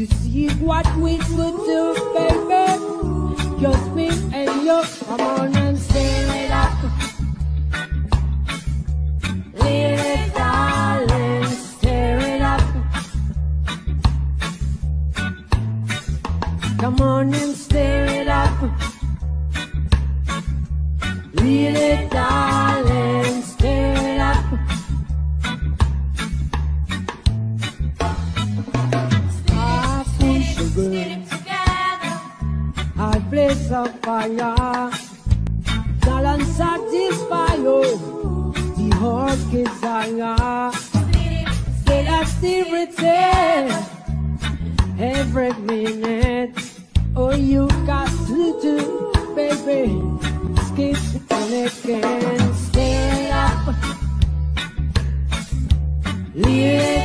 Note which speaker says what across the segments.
Speaker 1: You see what we could do, baby. Just me and you. Come on and sing it up. Little darling, stir it up. Come on and stir it up. Little darling. fire shall unsatisfy oh, the heart desire. Still I still return every minute. Oh, you got to do, baby. Skip it again. Stay up. Live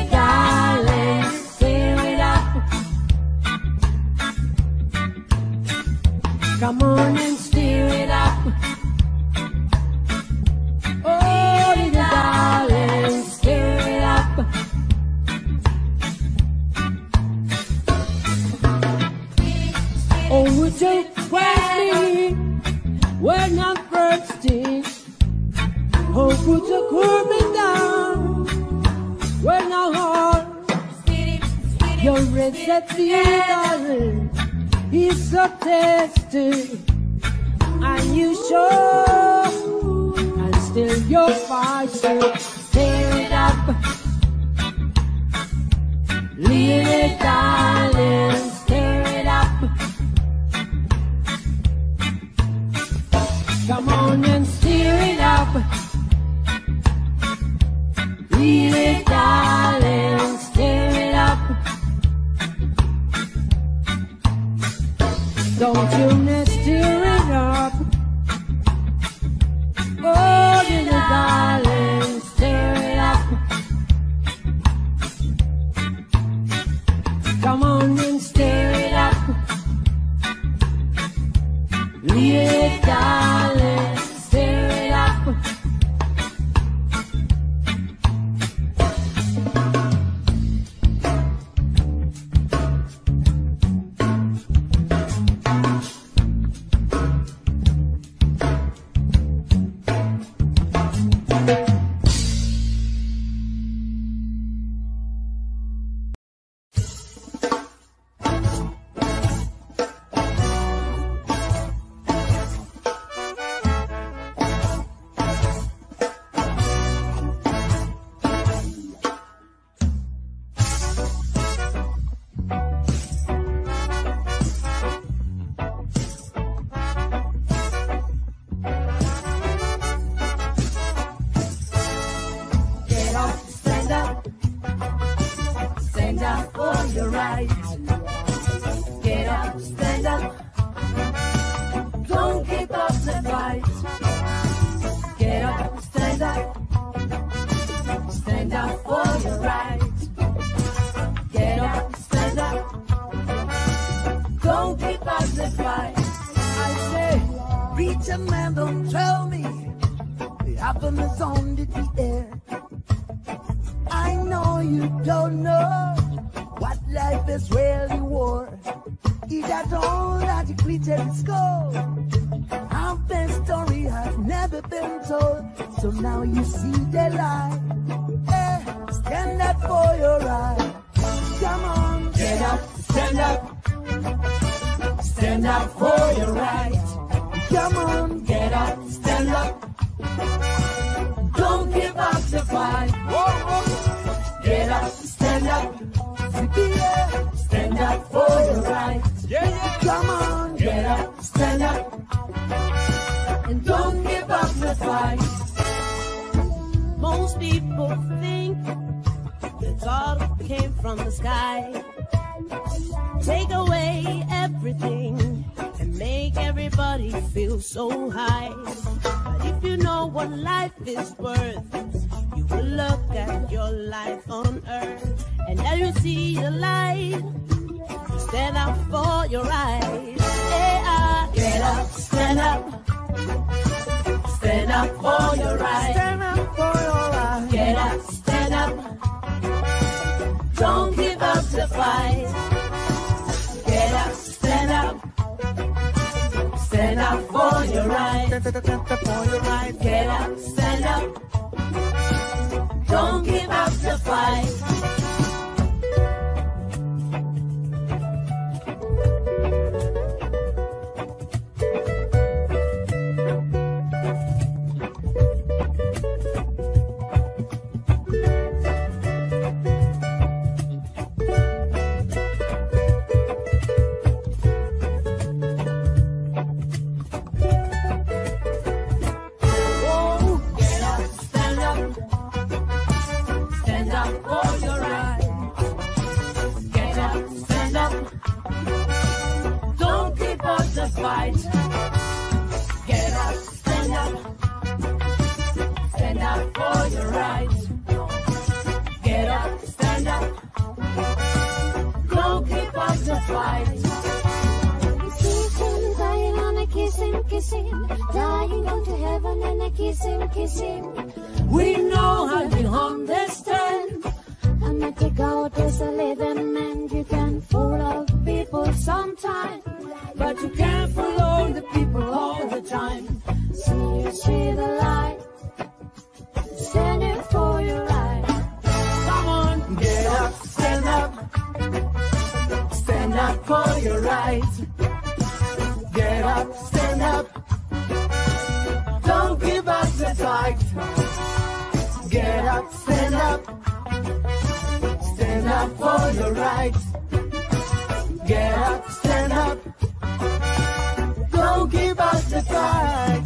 Speaker 1: go. I've story has never been told. So now you see the light. Eh, hey, stand up for your right. Come on, get up, stand up. Stand up for your right. Come on, get up, stand up. Don't give up the fight. Get up, stand up. Stand up for your right. that's why most people think the dog came from the
Speaker 2: sky.
Speaker 1: Take away everything and make everybody feel so high. But if you know what life is worth, you will look at your life on earth and then you see the light. Stand up for your
Speaker 3: eyes. Hey, I,
Speaker 1: get up, stand up. Stand up for your rights.
Speaker 3: Stand up for your rights.
Speaker 1: Get up, stand up. Don't give up the fight. Get up, stand up. Stand up for your rights. Stand up for your rights. Get up, stand up. Don't give up the fight.
Speaker 2: Heaven and I kiss him, kiss him.
Speaker 1: We know how to understand.
Speaker 2: I met a God as a living man. You can fool of people sometimes.
Speaker 1: But you can't follow the people all the time.
Speaker 2: See you see the light. Standing for your right.
Speaker 1: Come on,
Speaker 3: Get up, stand up.
Speaker 1: stand up for your rights.
Speaker 3: Get up, stand up.
Speaker 1: Fight.
Speaker 3: Get up, stand up. Stand up for your rights. Get up, stand up. Don't give up the fight.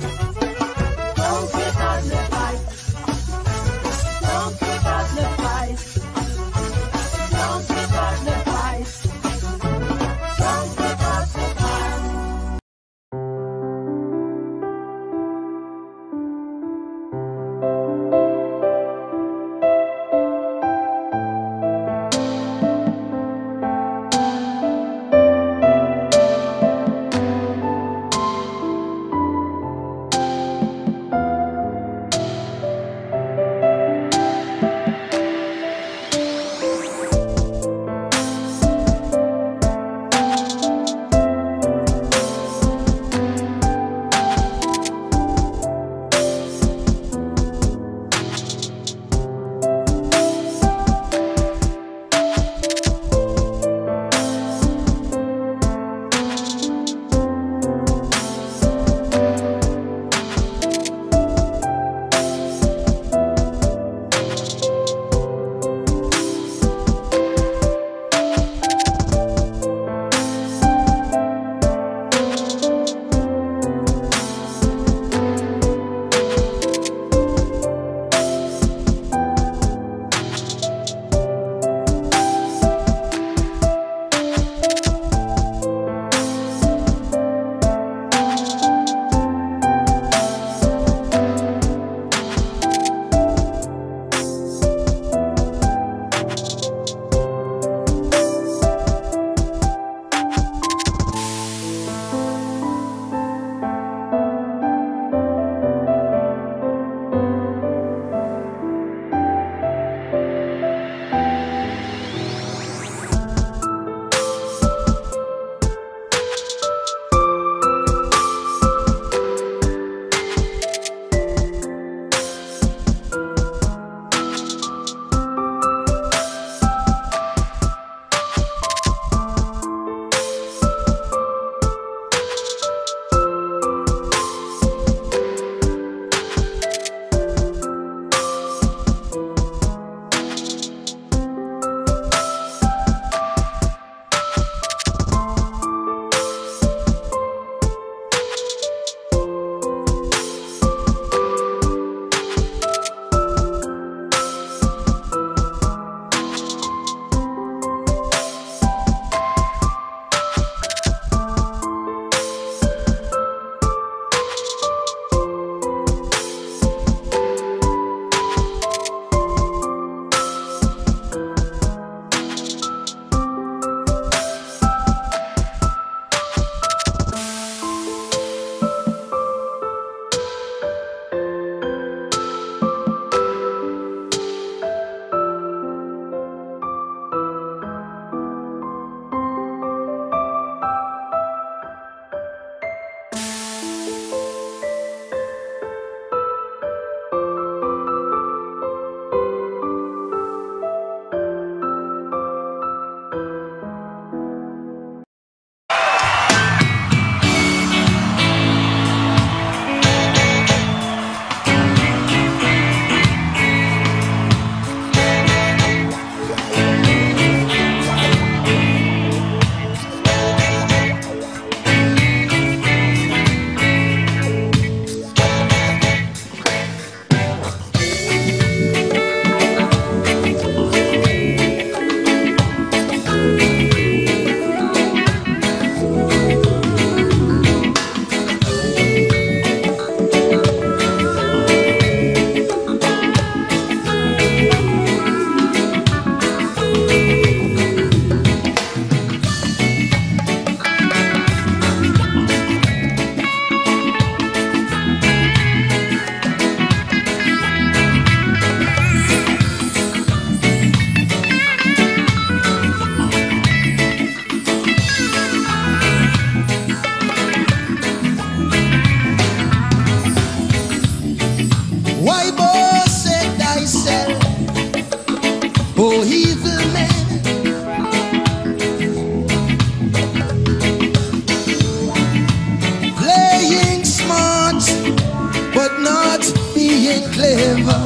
Speaker 4: clever.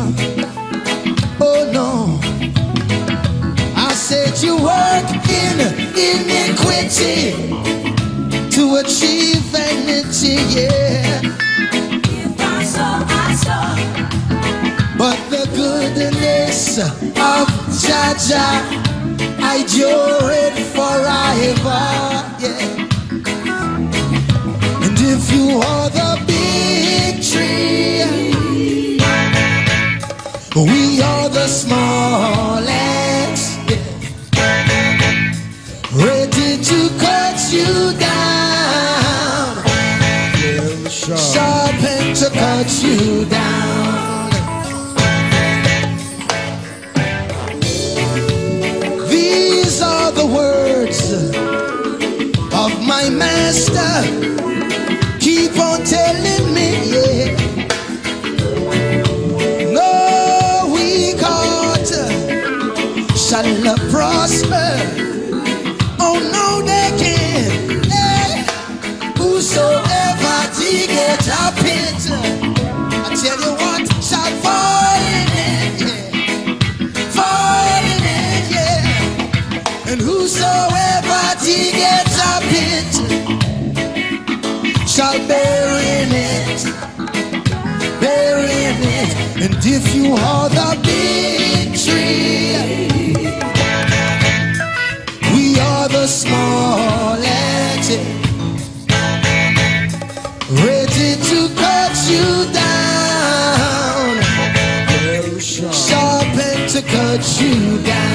Speaker 4: Oh no. I said you work in iniquity to achieve vanity, yeah. But the goodness of God. Jah, I it forever. Yeah. And if you are the you hold the tree. We are the small engine, ready to cut you down, sharpened to cut you down.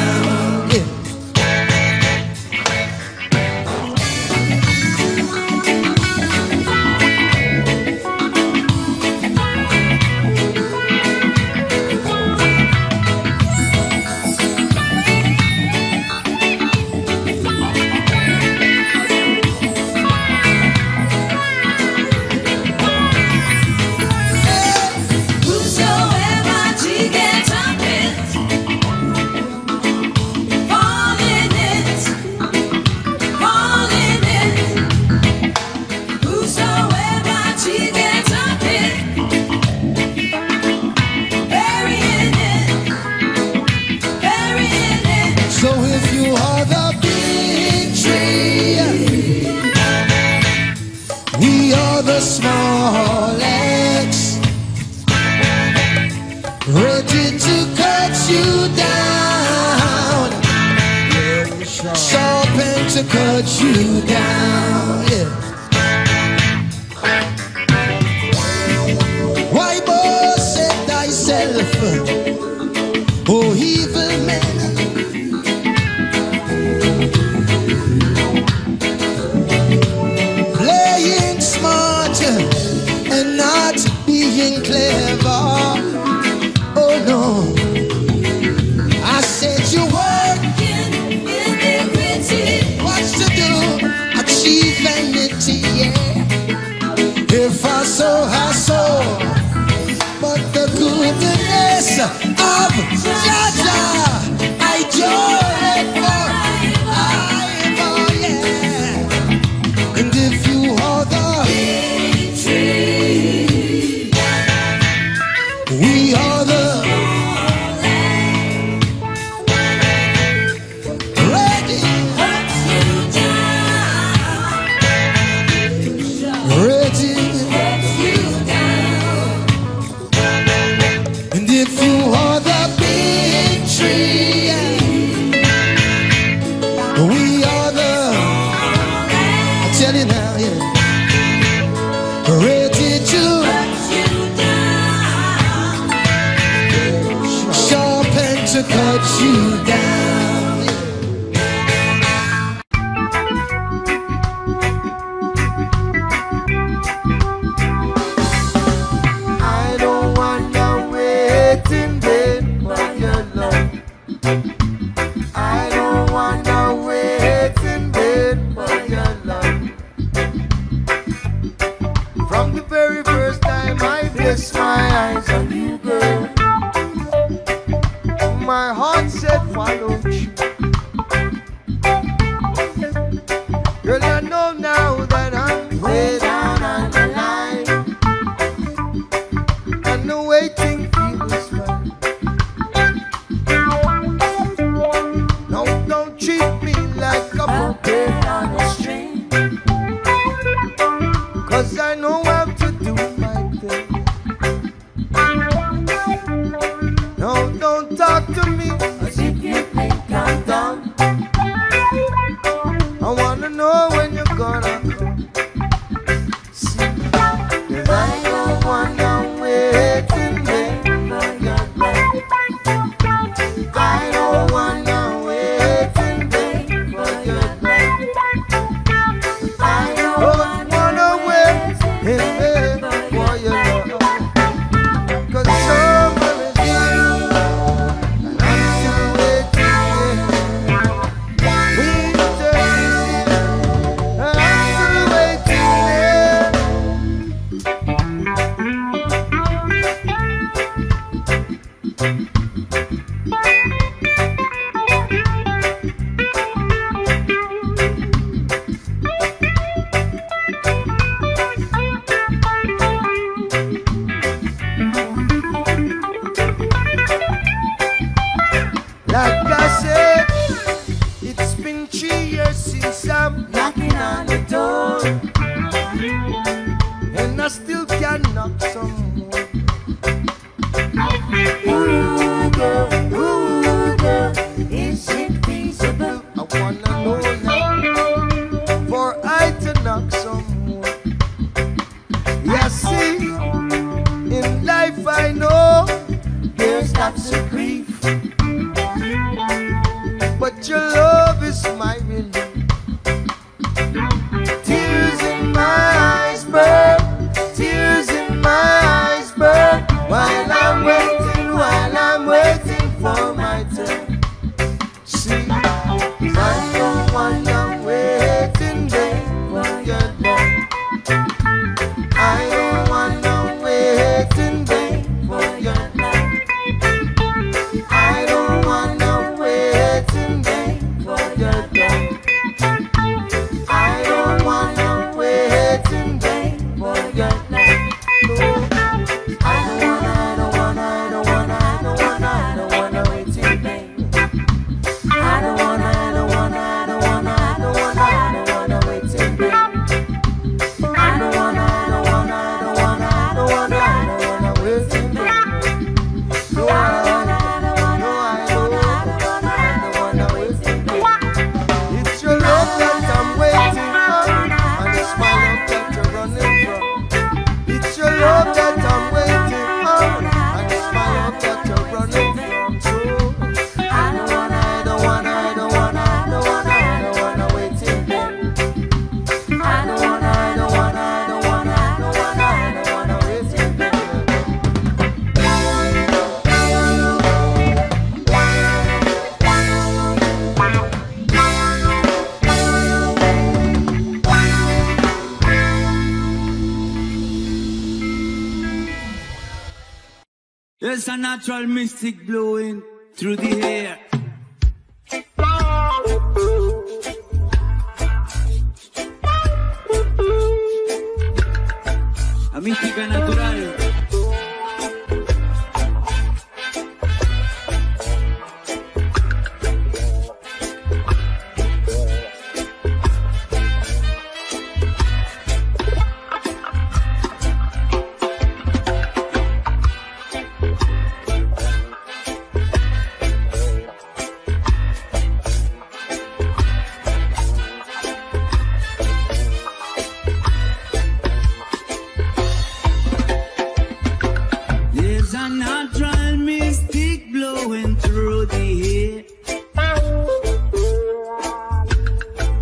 Speaker 4: Natural mystic blowing through the air.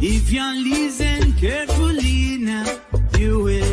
Speaker 4: If you listen carefully now, you
Speaker 1: will.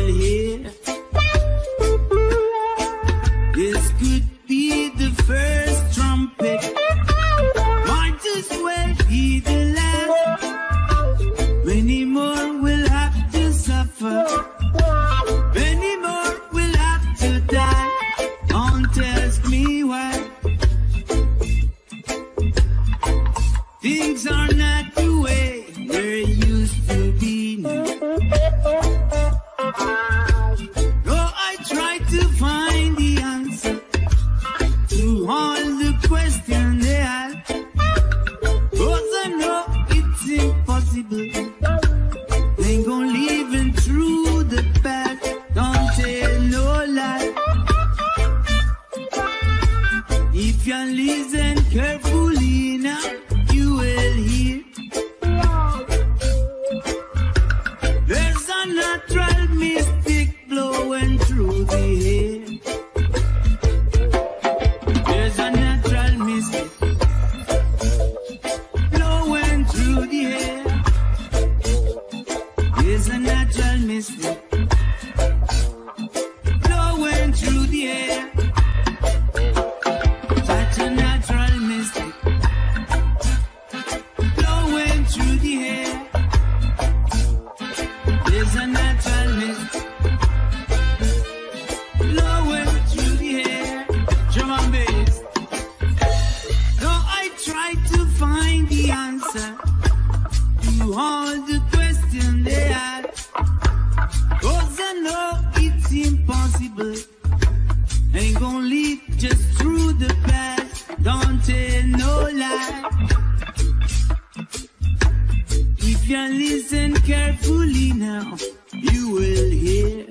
Speaker 1: If you listen carefully now,
Speaker 4: you will hear.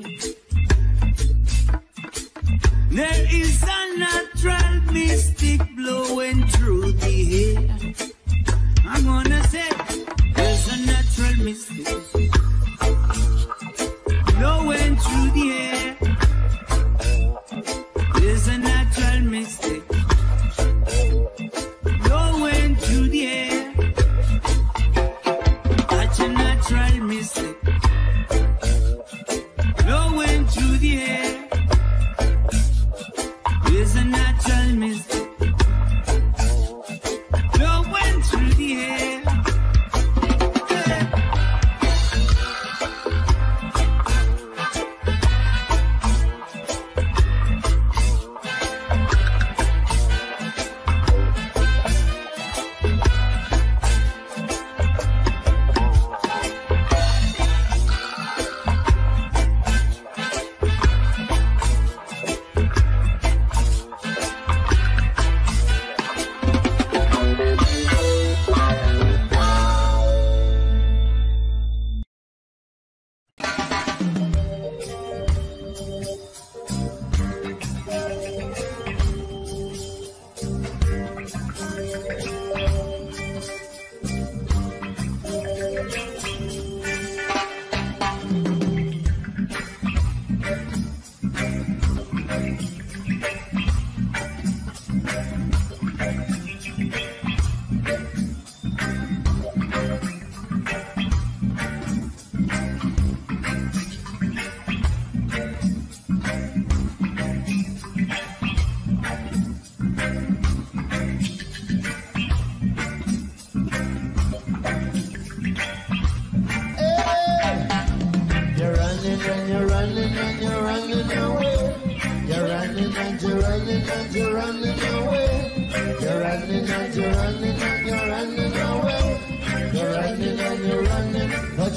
Speaker 4: There is
Speaker 5: a natural mystic blowing through.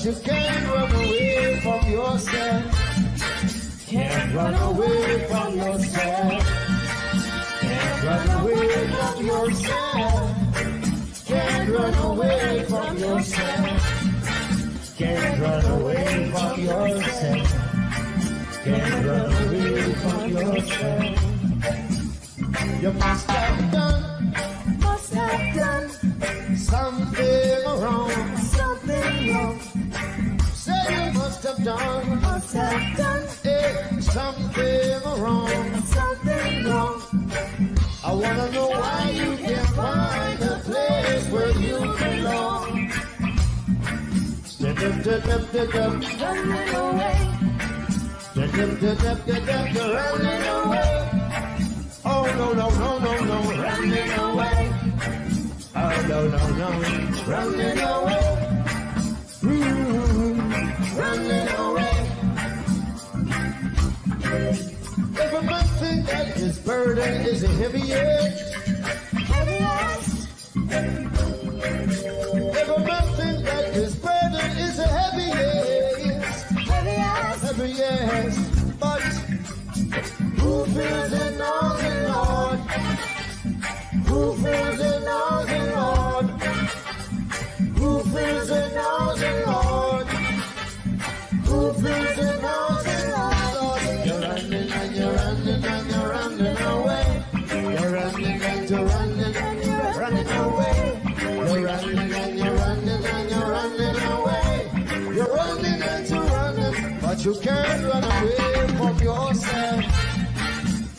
Speaker 4: You can't run away from yourself. Can't run away from yourself. Can't run away from yourself. Can't run away from yourself. Can't run away from yourself. Can't run away from yourself. You must have running away. Running away. Oh no no no no no, running away. Oh no no no, running away. Running away. Think that his burden is a heaviest. Heaviest. You can't run away from yourself.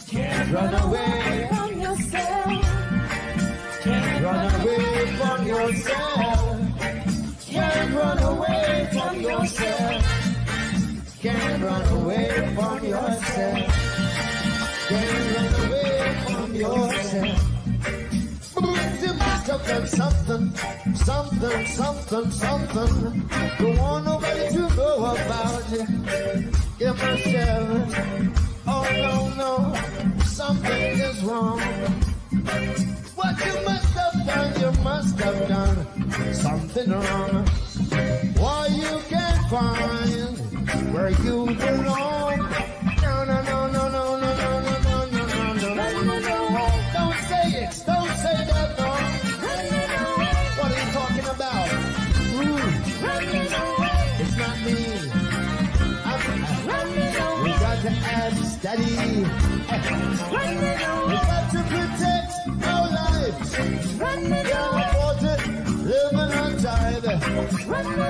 Speaker 4: Can't run away from yourself. Can't run away from yourself. Can't run away from yourself. Can't run away from yourself. You must have done something, something, something, something. Don't want nobody to know about it. Give myself. Oh no, no, something is wrong. What you must have done, you must have done something wrong. Why you can't find where you belong? No, no, no, no, no, no, no, no, no, no, no, no, no. Don't say it, don't say that, no. What are you talking about? It's not me. I'm, we got to add steady. We got to protect our lives. Can't afford to live in a tide. Rather an ounce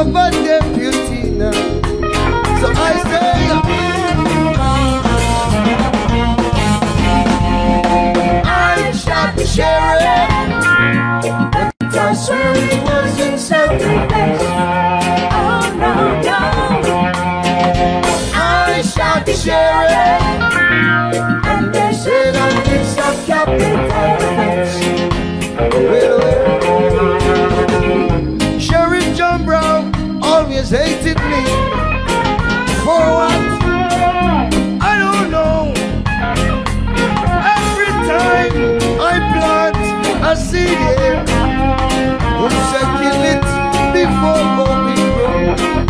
Speaker 6: Over
Speaker 7: a beauty now.
Speaker 1: So I say, I shot the sheriff, but I swear it wasn't so. see it. Won't kill it before we grow?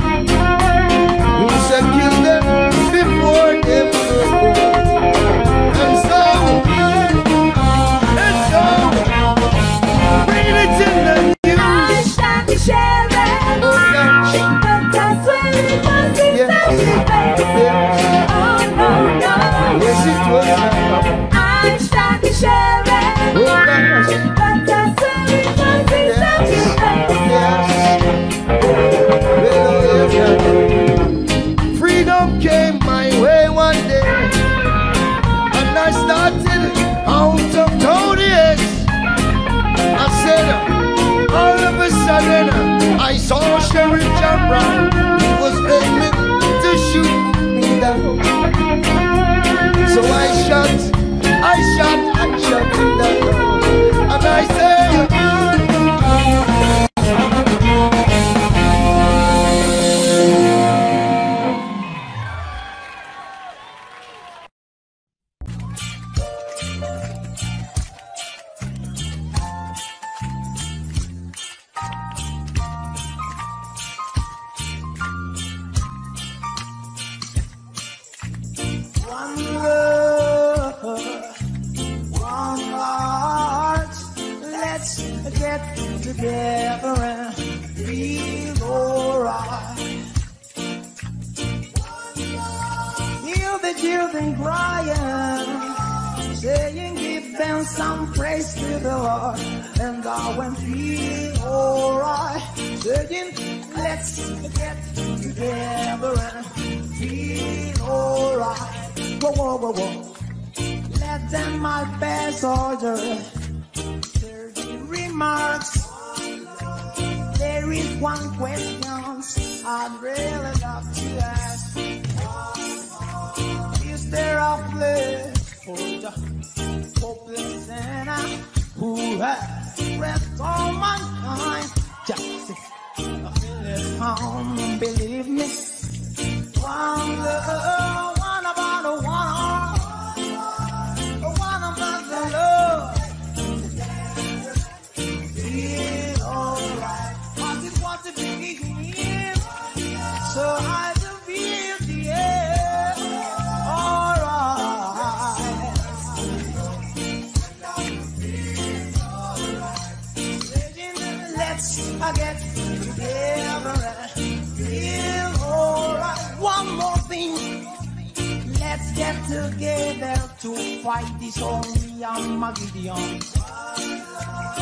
Speaker 1: together to fight this only Armageddon.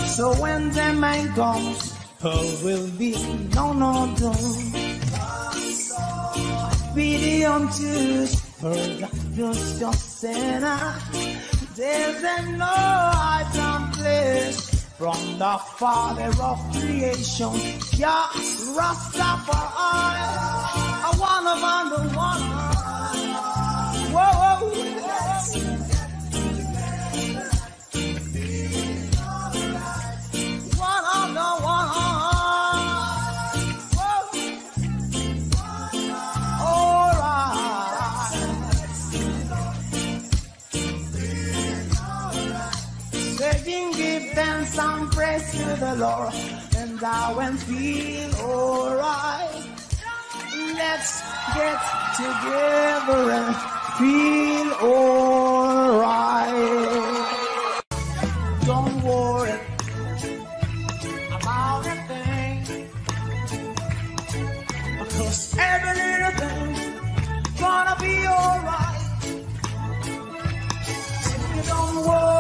Speaker 1: So when the man comes, there will be no no doom. Pity on Jews, for just your sinner. There's an no hiding place from the Father of creation. Yeah, Rastafari, one of on the one. praise to the Lord, and I will feel alright. Let's get together and feel alright. Don't worry about a every little thing's gonna be alright. If you don't worry.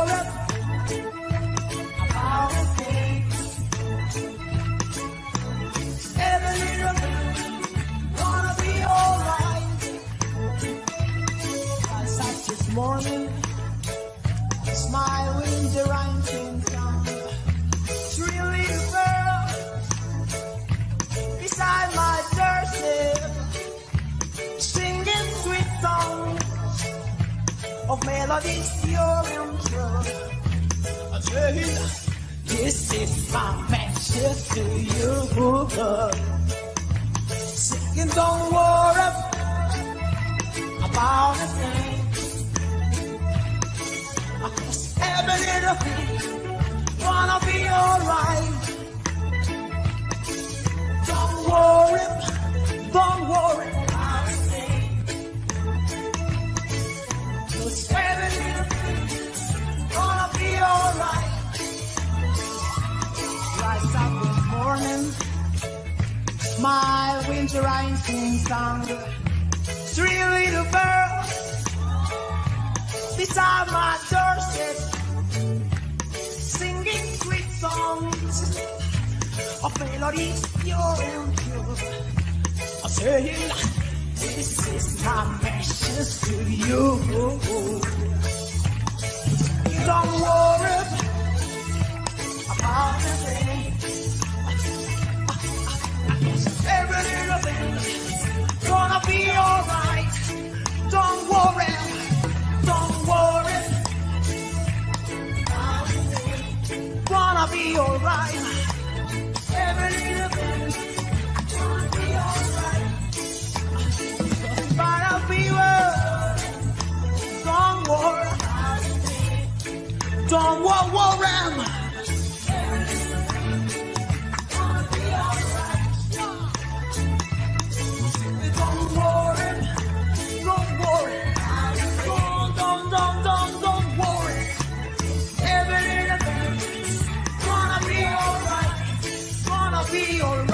Speaker 1: Of melodies pure and true. This is my message to you. Singing, don't worry about a thing. Cause every little thing gonna be alright. Don't worry, don't worry my winter rain sing song. Three little birds beside my doorstep, singing sweet songs of melodies pure and pure. I'm saying, this is my message to you. Don't worry about the thing. be alright. Don't worry, don't worry. Gonna be alright. Every little gonna be alright. Don't worry, don't worry. we all